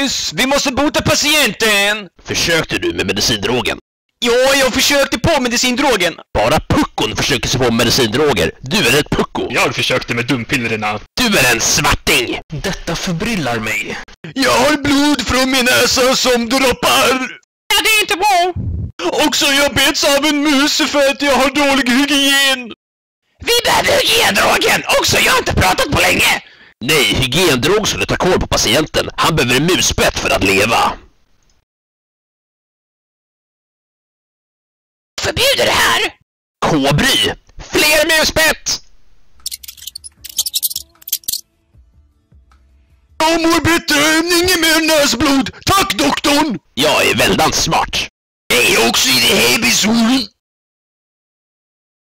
mus! Vi måste bota patienten! Försökte du med medicindrogen? Ja, jag försökte på medicindrogen. Bara puckon försöker sig på medicindroger. Du är ett pucko. Jag försökte med dumpillerna. Du är en svarting! Detta förbryllar mig. Jag har blod från min näsa som droppar. Ja, det är inte bra. Också jag bets av en mus för att jag har dålig hygien. Vi behöver hygiendrogen! Också jag har inte pratat på länge! Nej, hygiendrog skulle ta koll på patienten. Han behöver en muspett för att leva. Förbjuder det här! Kobry! Fler muspett! Jag mår bättre, inget mer näsblod. Tack doktorn! Jag är väldigt smart. Jag är också i det här.